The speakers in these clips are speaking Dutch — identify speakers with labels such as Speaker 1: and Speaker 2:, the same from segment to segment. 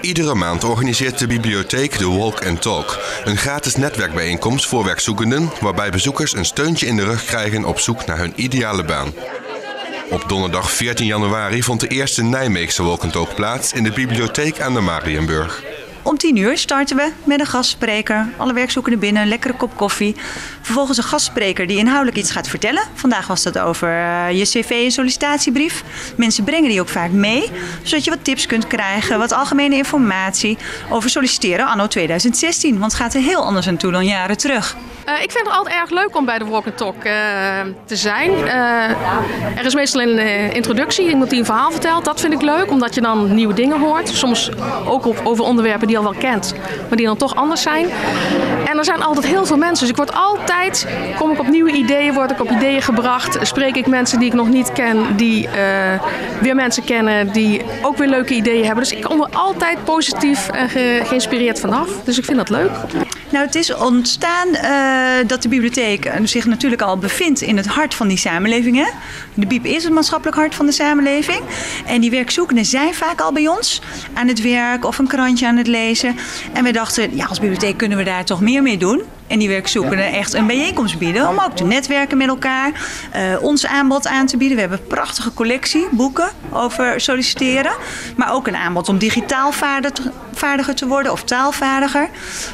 Speaker 1: Iedere maand organiseert de bibliotheek de Walk and Talk, een gratis netwerkbijeenkomst voor werkzoekenden waarbij bezoekers een steuntje in de rug krijgen op zoek naar hun ideale baan. Op donderdag 14 januari vond de eerste Nijmeegse Walk and Talk plaats in de bibliotheek aan de Marienburg.
Speaker 2: Om 10 uur starten we met een gastspreker. Alle werkzoekenden binnen, een lekkere kop koffie. Vervolgens een gastspreker die inhoudelijk iets gaat vertellen. Vandaag was dat over uh, je cv en sollicitatiebrief. Mensen brengen die ook vaak mee, zodat je wat tips kunt krijgen, wat algemene informatie over solliciteren anno 2016. Want het gaat er heel anders aan toe dan jaren terug.
Speaker 3: Uh, ik vind het altijd erg leuk om bij de Walk and Talk uh, te zijn. Er is meestal een introductie, iemand die een verhaal vertelt. Dat vind ik leuk, omdat je dan nieuwe dingen hoort. Soms ook over onderwerpen die je al wel kent, maar die dan toch anders zijn. En er zijn altijd heel veel mensen, dus ik word altijd, kom ik op nieuwe ideeën, word ik op ideeën gebracht. Spreek ik mensen die ik nog niet ken, die weer mensen kennen, die ook weer leuke ideeën hebben. Dus ik kom er altijd positief en ge geïnspireerd vanaf. Dus ik vind dat leuk.
Speaker 2: Nou, het is ontstaan uh, dat de bibliotheek zich natuurlijk al bevindt in het hart van die samenleving. De Biep is het maatschappelijk hart van de samenleving. En die werkzoekenden zijn vaak al bij ons aan het werk of een krantje aan het lezen. En we dachten, ja, als bibliotheek kunnen we daar toch meer mee doen en die werkzoekenden echt een bijeenkomst bieden. Om ook te netwerken met elkaar, uh, ons aanbod aan te bieden. We hebben een prachtige collectie boeken over solliciteren. Maar ook een aanbod om digitaal vaardiger te worden of taalvaardiger.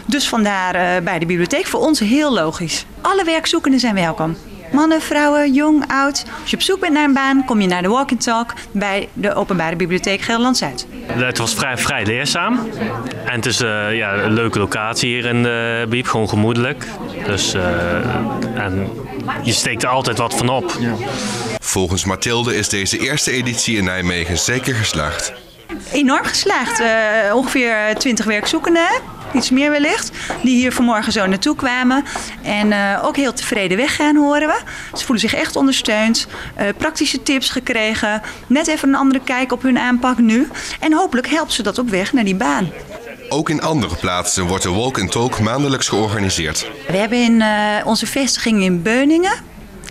Speaker 2: Dus vandaar uh, bij de bibliotheek voor ons heel logisch. Alle werkzoekenden zijn welkom. Mannen, vrouwen, jong, oud. Als je op zoek bent naar een baan, kom je naar de Walk and Talk bij de Openbare Bibliotheek Gelderland-Zuid.
Speaker 4: Het was vrij, vrij leerzaam. En het is uh, ja, een leuke locatie hier in de Biep, gewoon gemoedelijk. Dus, uh, en je steekt er altijd wat van op. Ja.
Speaker 1: Volgens Mathilde is deze eerste editie in Nijmegen zeker geslaagd.
Speaker 2: Enorm geslaagd. Uh, ongeveer 20 werkzoekenden iets meer wellicht, die hier vanmorgen zo naartoe kwamen. En uh, ook heel tevreden weggaan, horen we. Ze voelen zich echt ondersteund, uh, praktische tips gekregen, net even een andere kijk op hun aanpak nu. En hopelijk helpt ze dat op weg naar die baan.
Speaker 1: Ook in andere plaatsen wordt de Walk and Talk maandelijks georganiseerd.
Speaker 2: We hebben in uh, onze vestiging in Beuningen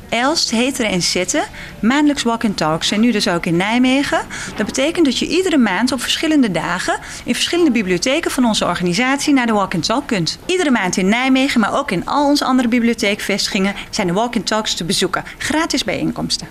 Speaker 2: Elst, Heteren en Zetten maandelijks walk and talks. En nu dus ook in Nijmegen. Dat betekent dat je iedere maand op verschillende dagen in verschillende bibliotheken van onze organisatie naar de walk and talk kunt. Iedere maand in Nijmegen, maar ook in al onze andere bibliotheekvestigingen zijn de walk and talks te bezoeken. Gratis bijeenkomsten.